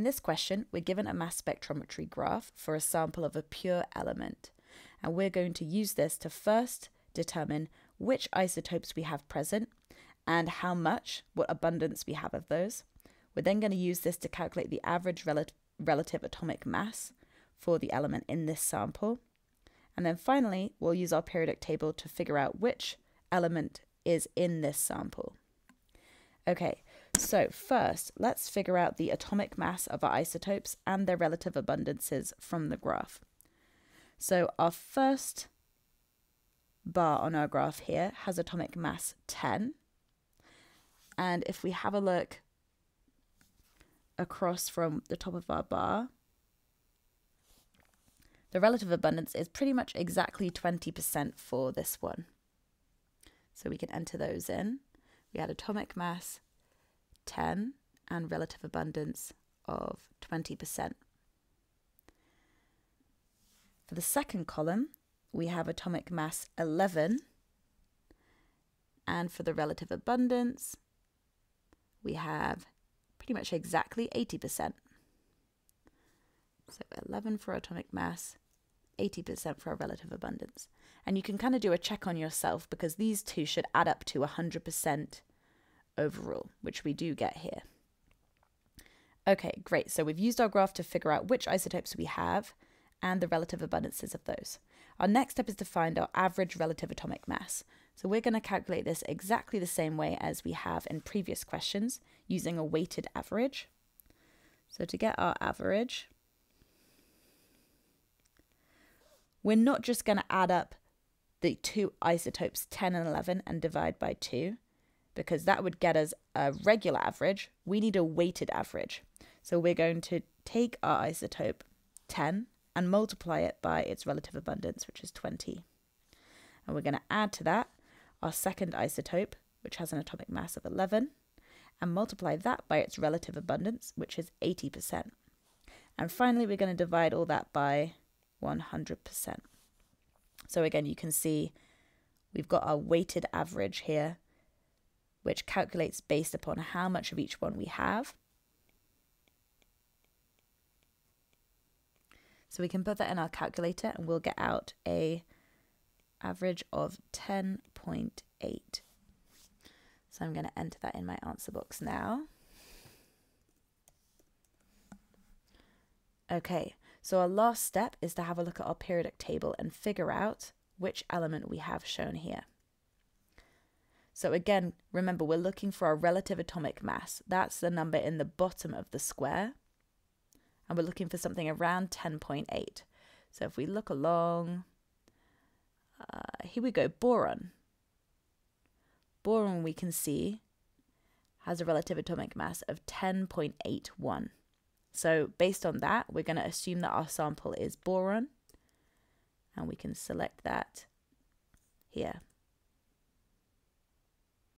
In this question, we're given a mass spectrometry graph for a sample of a pure element, and we're going to use this to first determine which isotopes we have present and how much, what abundance we have of those. We're then going to use this to calculate the average rel relative atomic mass for the element in this sample. And then finally, we'll use our periodic table to figure out which element is in this sample. Okay, so first, let's figure out the atomic mass of our isotopes and their relative abundances from the graph. So our first bar on our graph here has atomic mass 10. And if we have a look across from the top of our bar, the relative abundance is pretty much exactly 20% for this one. So we can enter those in. We had atomic mass 10 and relative abundance of 20%. For the second column, we have atomic mass 11. And for the relative abundance, we have pretty much exactly 80%. So 11 for atomic mass, 80% for our relative abundance. And you can kind of do a check on yourself because these two should add up to 100% overall, which we do get here. Okay, great. So we've used our graph to figure out which isotopes we have and the relative abundances of those. Our next step is to find our average relative atomic mass. So we're going to calculate this exactly the same way as we have in previous questions, using a weighted average. So to get our average, we're not just going to add up the two isotopes 10 and 11 and divide by 2 because that would get us a regular average. We need a weighted average. So we're going to take our isotope 10 and multiply it by its relative abundance, which is 20. And we're going to add to that our second isotope, which has an atomic mass of 11, and multiply that by its relative abundance, which is 80%. And finally, we're going to divide all that by 100%. So again, you can see we've got our weighted average here, which calculates based upon how much of each one we have. So we can put that in our calculator and we'll get out a average of 10.8. So I'm going to enter that in my answer box now. Okay, so our last step is to have a look at our periodic table and figure out which element we have shown here. So again, remember we're looking for our relative atomic mass. That's the number in the bottom of the square. And we're looking for something around 10.8. So if we look along, uh, here we go, boron. Boron we can see has a relative atomic mass of 10.81. So based on that, we're going to assume that our sample is boron. And we can select that here.